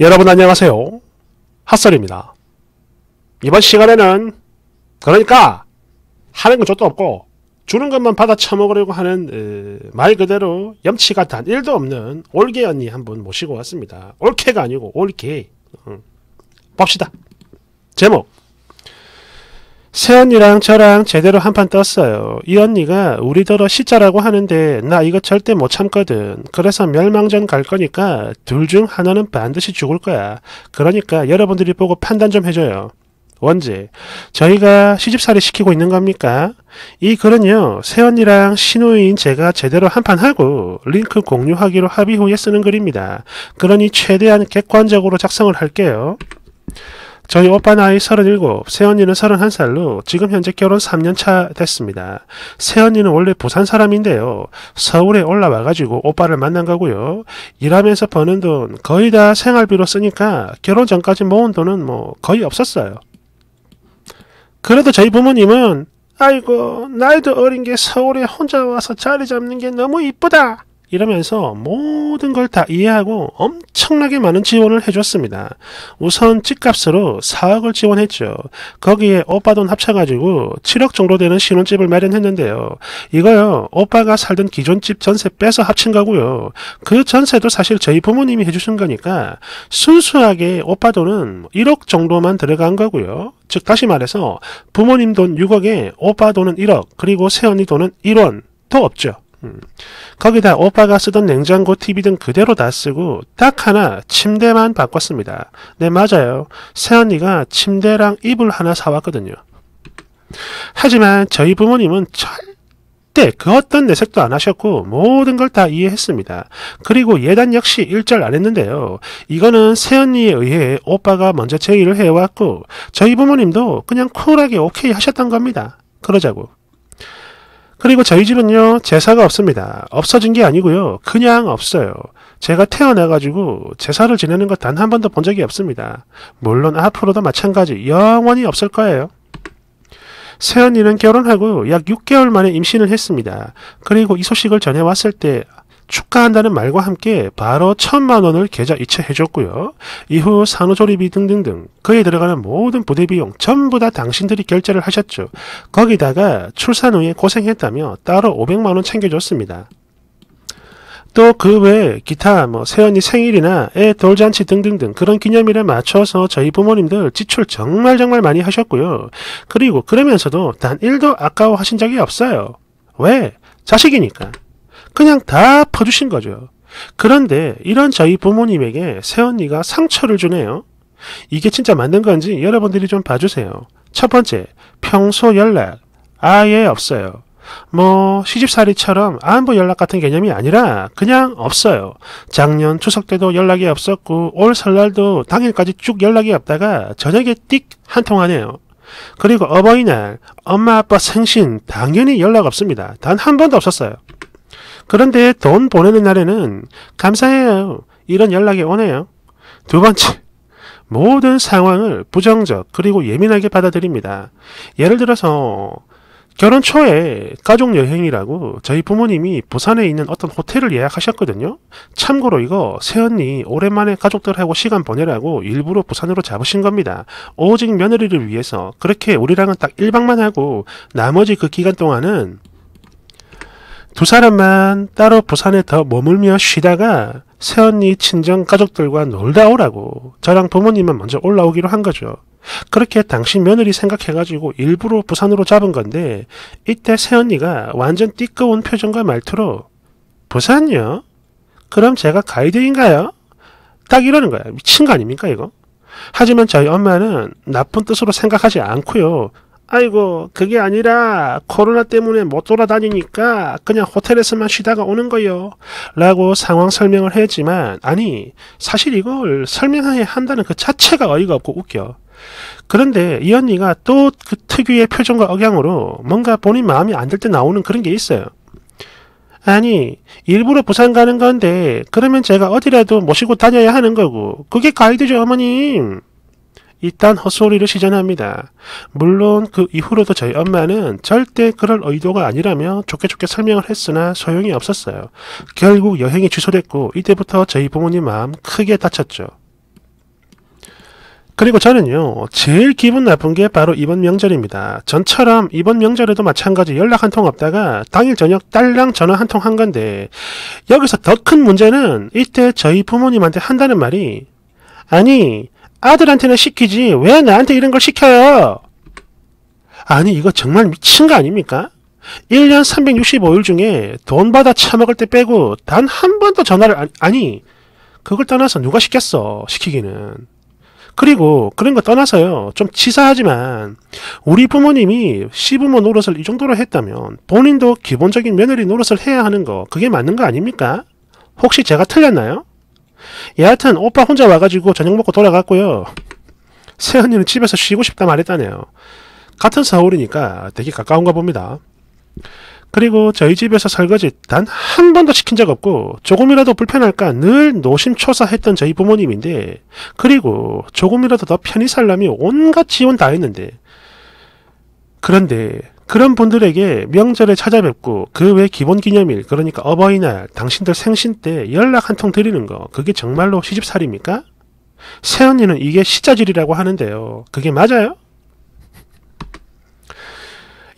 여러분 안녕하세요. 핫설입니다. 이번 시간에는 그러니까 하는 건 족도 없고 주는 것만 받아 처먹으려고 하는 어, 말 그대로 염치가 단 1도 없는 올개 언니 한 분 모시고 왔습니다. 올케가 아니고 올개. 음. 봅시다. 제목 새언니랑 저랑 제대로 한 판 떴어요. 이 언니가 우리더러 시자라고 하는데 나 이거 절대 못 참거든. 그래서 멸망전 갈 거니까 둘 중 하나는 반드시 죽을 거야. 그러니까 여러분들이 보고 판단 좀 해줘요. 원제, 저희가 시집살이 시키고 있는 겁니까? 이 글은요, 새언니랑 신우인 제가 제대로 한판 하고 링크 공유하기로 합의 후에 쓰는 글입니다. 그러니 최대한 객관적으로 작성을 할게요. 저희 오빠 나이 37, 새언니는 31살로 지금 현재 결혼 3년 차 됐습니다. 새언니는 원래 부산 사람인데요. 서울에 올라와가지고 오빠를 만난 거고요. 일하면서 버는 돈 거의 다 생활비로 쓰니까 결혼 전까지 모은 돈은 뭐 거의 없었어요. 그래도 저희 부모님은 아이고 나이도 어린 게 서울에 혼자 와서 자리 잡는 게 너무 이쁘다. 이러면서 모든 걸 다 이해하고 엄청나게 많은 지원을 해줬습니다. 우선 집값으로 4억을 지원했죠. 거기에 오빠 돈 합쳐가지고 7억 정도 되는 신혼집을 마련했는데요. 이거요, 오빠가 살던 기존 집 전세 빼서 합친 거고요. 그 전세도 사실 저희 부모님이 해주신 거니까 순수하게 오빠 돈은 1억 정도만 들어간 거고요. 즉, 다시 말해서 부모님 돈 6억에 오빠 돈은 1억, 그리고 새언니 돈은 1원 더 없죠. 음. 거기다 오빠가 쓰던 냉장고, TV 등 그대로 다 쓰고 딱 하나 침대만 바꿨습니다. 네 맞아요. 새언니가 침대랑 이불 하나 사왔거든요. 하지만 저희 부모님은 절대 그 어떤 내색도 안 하셨고 모든 걸 다 이해했습니다. 그리고 예단 역시 일절 안 했는데요. 이거는 새언니에 의해 오빠가 먼저 제의를 해왔고 저희 부모님도 그냥 쿨하게 오케이 하셨던 겁니다. 그러자고. 그리고 저희 집은요, 제사가 없습니다. 없어진 게 아니고요. 그냥 없어요. 제가 태어나가지고 제사를 지내는 것 단 한 번도 본 적이 없습니다. 물론 앞으로도 마찬가지 영원히 없을 거예요. 새언니는 결혼하고 약 6개월 만에 임신을 했습니다. 그리고 이 소식을 전해왔을 때 축하한다는 말과 함께 바로 천만 원을 계좌 이체해줬고요. 이후 산후조리비 등등등 그에 들어가는 모든 부대 비용 전부 다 당신들이 결제를 하셨죠. 거기다가 출산 후에 고생했다며 따로 500만 원 챙겨줬습니다. 또 그 외에 기타 뭐 새언니 생일이나 애 돌잔치 등등등 그런 기념일에 맞춰서 저희 부모님들 지출 정말 정말 많이 하셨고요. 그리고 그러면서도 단 1도 아까워하신 적이 없어요. 왜? 자식이니까. 그냥 다 퍼주신 거죠. 그런데 이런 저희 부모님에게 새언니가 상처를 주네요. 이게 진짜 맞는 건지 여러분들이 좀 봐주세요. 첫 번째, 평소 연락 아예 없어요. 뭐 시집살이처럼 안부 연락 같은 개념이 아니라 그냥 없어요. 작년 추석 때도 연락이 없었고 올 설날도 당일까지 쭉 연락이 없다가 저녁에 띡 한 통 하네요. 그리고 어버이날 엄마 아빠 생신 당연히 연락 없습니다. 단 한 번도 없었어요. 그런데 돈 보내는 날에는 감사해요. 이런 연락이 오네요. 두 번째, 모든 상황을 부정적 그리고 예민하게 받아들입니다. 예를 들어서 결혼 초에 가족 여행이라고 저희 부모님이 부산에 있는 어떤 호텔을 예약하셨거든요. 참고로 이거 새언니 오랜만에 가족들하고 시간 보내라고 일부러 부산으로 잡으신 겁니다. 오직 며느리를 위해서 그렇게 우리랑은 딱 1박만 하고 나머지 그 기간 동안은 두 사람만 따로 부산에 더 머물며 쉬다가 새언니 친정 가족들과 놀다 오라고 저랑 부모님은 먼저 올라오기로 한 거죠. 그렇게 당신 며느리 생각해가지고 일부러 부산으로 잡은 건데 이때 새언니가 완전 띠꺼운 표정과 말투로 부산요? 그럼 제가 가이드인가요? 딱 이러는 거야. 미친 거 아닙니까 이거? 하지만 저희 엄마는 나쁜 뜻으로 생각하지 않고요. 아이고 그게 아니라 코로나 때문에 못 돌아다니니까 그냥 호텔에서만 쉬다가 오는 거요. 라고 상황 설명을 했지만 아니 사실 이걸 설명해야 한다는 그 자체가 어이가 없고 웃겨. 그런데 이 언니가 또 그 특유의 표정과 억양으로 뭔가 본인 마음이 안 들 때 나오는 그런 게 있어요. 아니 일부러 부산 가는 건데 그러면 제가 어디라도 모시고 다녀야 하는 거고. 그게 가이드죠 어머님 이딴 헛소리를 시전합니다. 물론 그 이후로도 저희 엄마는 절대 그럴 의도가 아니라며 좋게 좋게 설명을 했으나 소용이 없었어요. 결국 여행이 취소됐고 이때부터 저희 부모님 마음 크게 다쳤죠. 그리고 저는요, 제일 기분 나쁜 게 바로 이번 명절입니다. 전처럼 이번 명절에도 마찬가지 연락 한 통 없다가 당일 저녁 딸랑 전화 한 통 한 건데, 여기서 더 큰 문제는 이때 저희 부모님한테 한다는 말이, 아니, 아들한테는 시키지, 왜 나한테 이런 걸 시켜요? 아니, 이거 정말 미친 거 아닙니까? 1년 365일 중에 돈 받아 처먹을 때 빼고 단 한 번도 전화를, 안, 아니, 그걸 떠나서 누가 시켰어, 시키기는. 그리고 그런 거 떠나서요. 좀 치사하지만 우리 부모님이 시부모 노릇을 이 정도로 했다면 본인도 기본적인 며느리 노릇을 해야 하는 거 그게 맞는 거 아닙니까? 혹시 제가 틀렸나요? 여하튼 오빠 혼자 와가지고 저녁 먹고 돌아갔고요. 새언니는 집에서 쉬고 싶다 말했다네요. 같은 서울이니까 되게 가까운가 봅니다. 그리고 저희 집에서 설거지 단 한 번도 시킨 적 없고 조금이라도 불편할까 늘 노심초사했던 저희 부모님인데 그리고 조금이라도 더 편히 살라며 온갖 지원 다 했는데 그런데 그런 분들에게 명절에 찾아뵙고 그 외 기본 기념일 그러니까 어버이날 당신들 생신 때 연락 한 통 드리는 거 그게 정말로 시집살입니까? 새언니는 이게 시자질이라고 하는데요. 그게 맞아요?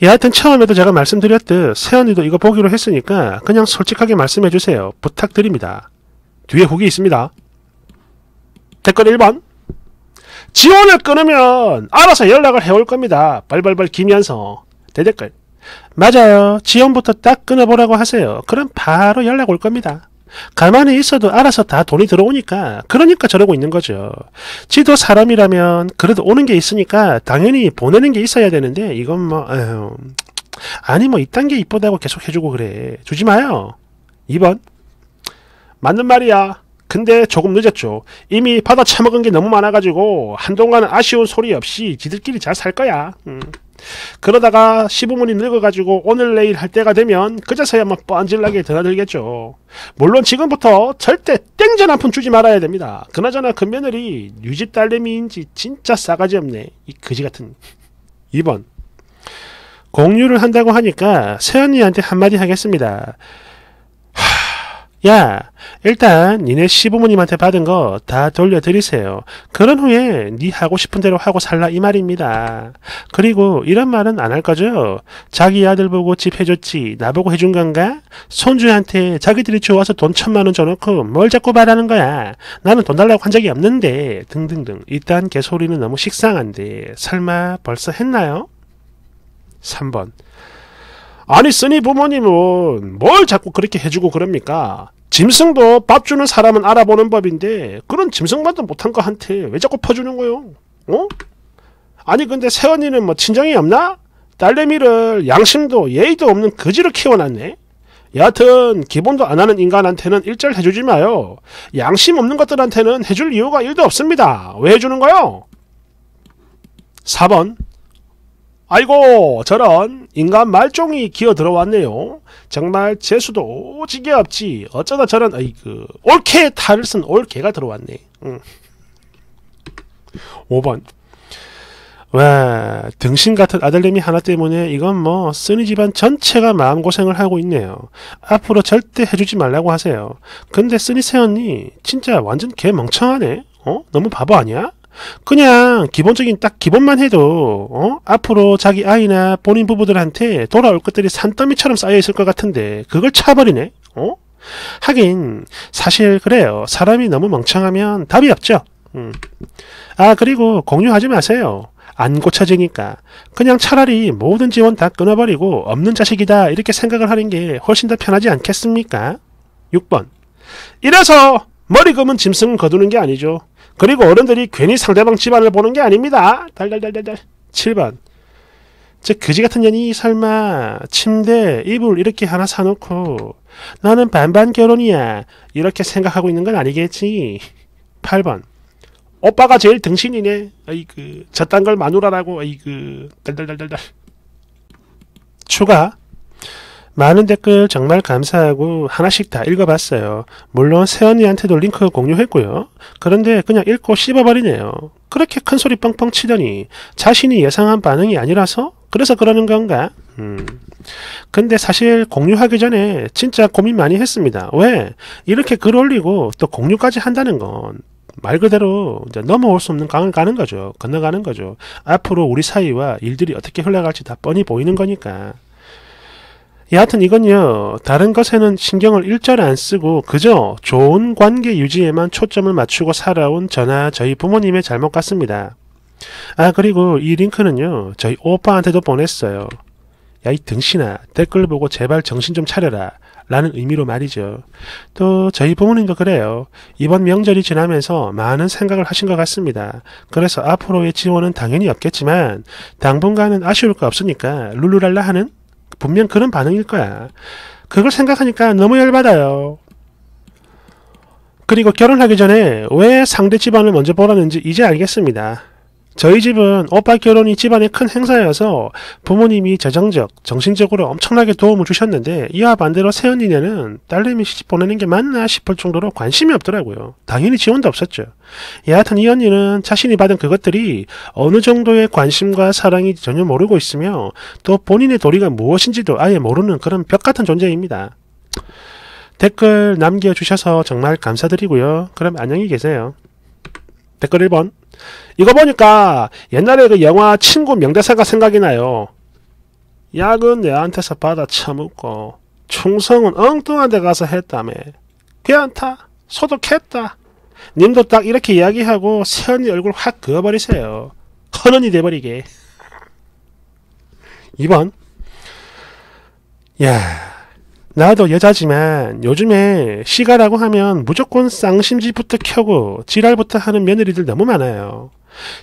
여하튼 처음에도 제가 말씀드렸듯 새언니도 이거 보기로 했으니까 그냥 솔직하게 말씀해 주세요. 부탁드립니다. 뒤에 후기 있습니다. 댓글 1번 지원을 끊으면 알아서 연락을 해올 겁니다. 벌벌벌 기면서 대댓글 맞아요. 지원부터 딱 끊어보라고 하세요. 그럼 바로 연락 올 겁니다. 가만히 있어도 알아서 다 돈이 들어오니까 그러니까 저러고 있는 거죠. 지도 사람이라면 그래도 오는 게 있으니까 당연히 보내는 게 있어야 되는데 이건 뭐 에휴, 아니 뭐 이딴 게 이쁘다고 계속 해주고 그래. 주지 마요. 2번 맞는 말이야. 근데 조금 늦었죠. 이미 받아 처먹은 게 너무 많아가지고 한동안은 아쉬운 소리 없이 지들끼리 잘 살 거야. 음. 그러다가 시부모님 늙어가지고 오늘 내일 할 때가 되면 그제서야 막 뻔질나게 드나들겠죠. 물론 지금부터 절대 땡전 한 푼 주지 말아야 됩니다. 그나저나 그 며느리 유지 딸내미인지 진짜 싸가지 없네. 이 그지 같은. 2번 공유를 한다고 하니까 세연이한테 한마디 하겠습니다. 야, 일단 니네 시부모님한테 받은 거 다 돌려드리세요. 그런 후에 니 하고 싶은 대로 하고 살라 이 말입니다. 그리고 이런 말은 안 할 거죠? 자기 아들 보고 집 해줬지 나보고 해준 건가? 손주한테 자기들이 좋아서 돈 천만 원 줘놓고 뭘 자꾸 말하는 거야? 나는 돈 달라고 한 적이 없는데 등등등 이딴 개소리는 너무 식상한데 설마 벌써 했나요? 3번 아니 쓰니 부모님은 뭘 자꾸 그렇게 해주고 그럽니까? 짐승도 밥 주는 사람은 알아보는 법인데 그런 짐승만도 못한 거한테 왜 자꾸 퍼주는 거요? 어? 아니 근데 새언니는 뭐 친정이 없나? 딸내미를 양심도 예의도 없는 거지를 키워놨네. 여하튼 기본도 안 하는 인간한테는 일절 해주지 마요. 양심 없는 것들한테는 해줄 이유가 일도 없습니다. 왜 해주는 거요? 4번 아이고 저런 인간 말종이 기어 들어왔네요. 정말 재수도 없지. 어쩌다 저런 아이그 올케 탈을 쓴 올개가 들어왔네. 응. 5번 와 등신 같은 아들내미 하나 때문에 이건 뭐 쓰니 집안 전체가 마음고생을 하고 있네요. 앞으로 절대 해주지 말라고 하세요. 근데 쓰니 새언니 진짜 완전 개 멍청하네. 어? 너무 바보 아니야? 그냥 기본적인 딱 기본만 해도 어? 앞으로 자기 아이나 본인 부부들한테 돌아올 것들이 산더미처럼 쌓여 있을 것 같은데 그걸 차버리네. 어? 하긴 사실 그래요. 사람이 너무 멍청하면 답이 없죠. 음. 아 그리고 공유하지 마세요. 안 고쳐지니까 그냥 차라리 모든 지원 다 끊어버리고 없는 자식이다 이렇게 생각을 하는 게 훨씬 더 편하지 않겠습니까? 6번 이래서 머리 검은 짐승 거두는 게 아니죠. 그리고 어른들이 괜히 상대방 집안을 보는 게 아닙니다. 달달달달달. 7번. 저 그지 같은 년이 설마 침대, 이불 이렇게 하나 사놓고 나는 반반 결혼이야. 이렇게 생각하고 있는 건 아니겠지. 8번. 오빠가 제일 등신이네. 아이그 저딴 걸 마누라라고. 아이그 달달달달달. 추가. 많은 댓글 정말 감사하고 하나씩 다 읽어봤어요. 물론 세언니한테도 링크 공유했고요. 그런데 그냥 읽고 씹어버리네요. 그렇게 큰 소리 뻥뻥 치더니 자신이 예상한 반응이 아니라서 그래서 그러는 건가? 음. 근데 사실 공유하기 전에 진짜 고민 많이 했습니다. 왜? 이렇게 글 올리고 또 공유까지 한다는 건 말 그대로 이제 넘어올 수 없는 강을 가는 거죠. 건너가는 거죠. 앞으로 우리 사이와 일들이 어떻게 흘러갈지 다 뻔히 보이는 거니까. 여하튼 이건요, 다른 것에는 신경을 일절 안 쓰고 그저 좋은 관계 유지에만 초점을 맞추고 살아온 저나 저희 부모님의 잘못 같습니다. 아, 그리고 이 링크는요, 저희 오빠한테도 보냈어요. 야, 이 등신아, 댓글 보고 제발 정신 좀 차려라. 라는 의미로 말이죠. 또 저희 부모님도 그래요. 이번 명절이 지나면서 많은 생각을 하신 것 같습니다. 그래서 앞으로의 지원은 당연히 없겠지만 당분간은 아쉬울 거 없으니까 룰루랄라 하는 분명 그런 반응일 거야. 그걸 생각하니까 너무 열받아요. 그리고 결혼하기 전에 왜 상대 집안을 먼저 보라는지 이제 알겠습니다. 저희 집은 오빠 결혼이 집안의 큰 행사여서 부모님이 재정적, 정신적으로 엄청나게 도움을 주셨는데 이와 반대로 새언니네는 딸내미 시집 보내는 게 맞나 싶을 정도로 관심이 없더라고요. 당연히 지원도 없었죠. 여하튼 이 언니는 자신이 받은 그것들이 어느 정도의 관심과 사랑이 전혀 모르고 있으며 또 본인의 도리가 무엇인지도 아예 모르는 그런 벽 같은 존재입니다. 댓글 남겨주셔서 정말 감사드리고요. 그럼 안녕히 계세요. 댓글 1번. 이거 보니까 옛날에 그 영화 친구 명대사가 생각이 나요. 약은 내한테서 받아 처먹고 충성은 엉뚱한 데 가서 했다며. 괜찮다. 소독했다. 님도 딱 이렇게 이야기하고 세언니 얼굴 확 그어버리세요. 헌언이 돼버리게. 2번. 야, 나도 여자지만 요즘에 시가라고 하면 무조건 쌍심지부터 켜고 지랄부터 하는 며느리들 너무 많아요.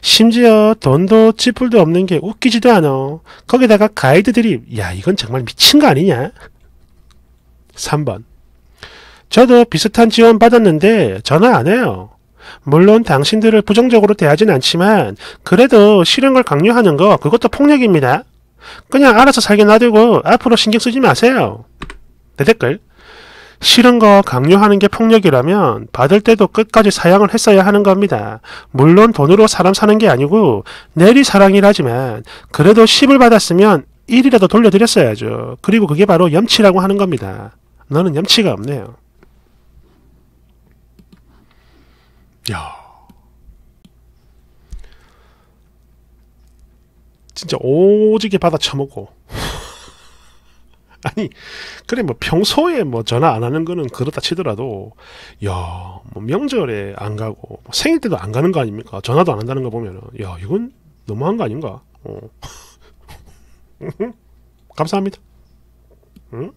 심지어 돈도 지불도 없는 게 웃기지도 않아. 거기다가 가이드들이 야 이건 정말 미친 거 아니냐? 3번 저도 비슷한 지원 받았는데 전화 안 해요. 물론 당신들을 부정적으로 대하진 않지만 그래도 싫은 걸 강요하는 거 그것도 폭력입니다. 그냥 알아서 살게 놔두고 앞으로 신경 쓰지 마세요. 내 댓글 싫은 거 강요하는 게 폭력이라면 받을 때도 끝까지 사양을 했어야 하는 겁니다. 물론 돈으로 사람 사는 게 아니고 내리 사랑이라지만 그래도 10을 받았으면 1이라도 돌려드렸어야죠. 그리고 그게 바로 염치라고 하는 겁니다. 너는 염치가 없네요. 야. 진짜 오지게 받아 처먹고 아니 그래 뭐 평소에 뭐 전화 안 하는 거는 그렇다 치더라도 야뭐 명절에 안 가고 뭐 생일 때도 안 가는 거 아닙니까 전화도 안 한다는 거 보면은 야 이건 너무한 거 아닌가 어. 감사합니다 응?